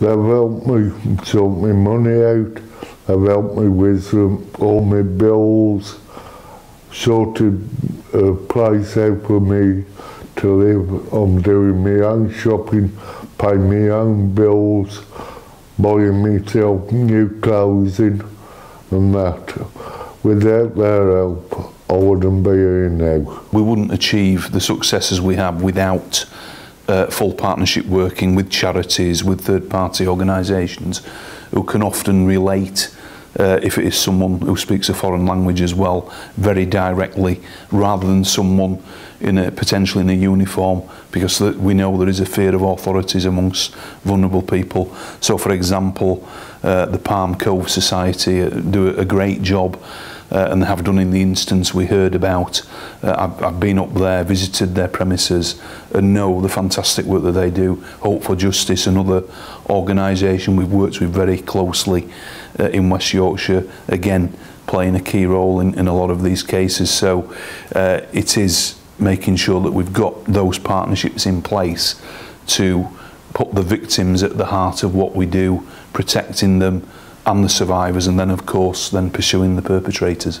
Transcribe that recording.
They've helped me sort my money out. They've helped me with um, all my bills. Sorted a uh, place out for me to live. I'm doing my own shopping, paying my own bills, buying myself new clothing and that. Without their help, I wouldn't be here now. We wouldn't achieve the successes we have without uh, full partnership working with charities, with third party organisations who can often relate uh, if it is someone who speaks a foreign language as well very directly rather than someone in a, potentially in a uniform because that we know there is a fear of authorities amongst vulnerable people. So for example, uh, the Palm Cove Society uh, do a great job uh, and have done in the instance we heard about. Uh, I've, I've been up there, visited their premises and know the fantastic work that they do. Hope for Justice, another organisation we've worked with very closely uh, in West Yorkshire, again playing a key role in, in a lot of these cases. So uh, it is making sure that we've got those partnerships in place to put the victims at the heart of what we do, protecting them, and the survivors and then of course then pursuing the perpetrators.